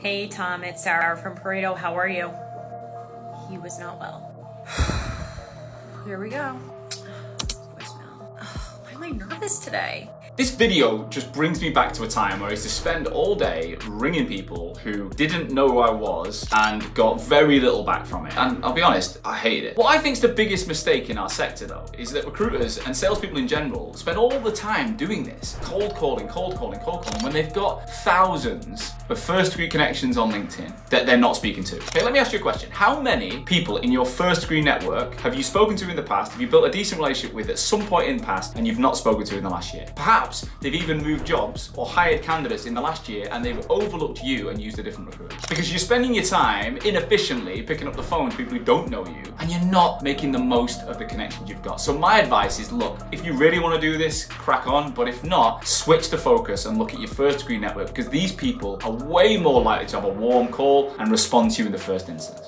Hey, Tom, it's Sarah from Pareto. How are you? He was not well. Here we go. Voicemail. Why am I nervous today? This video just brings me back to a time where I used to spend all day ringing people who didn't know who I was and got very little back from it. And I'll be honest, I hated it. What I think is the biggest mistake in our sector though, is that recruiters and salespeople in general spend all the time doing this. Cold calling, cold calling, cold calling, when they've got thousands of first degree connections on LinkedIn that they're not speaking to. Okay, let me ask you a question. How many people in your first degree network have you spoken to in the past, have you built a decent relationship with at some point in the past and you've not spoken to in the last year? Perhaps Perhaps they've even moved jobs or hired candidates in the last year and they've overlooked you and used a different recruiter. Because you're spending your time inefficiently picking up the phone to people who don't know you and you're not making the most of the connections you've got. So my advice is look, if you really want to do this, crack on, but if not, switch the focus and look at your first degree network because these people are way more likely to have a warm call and respond to you in the first instance.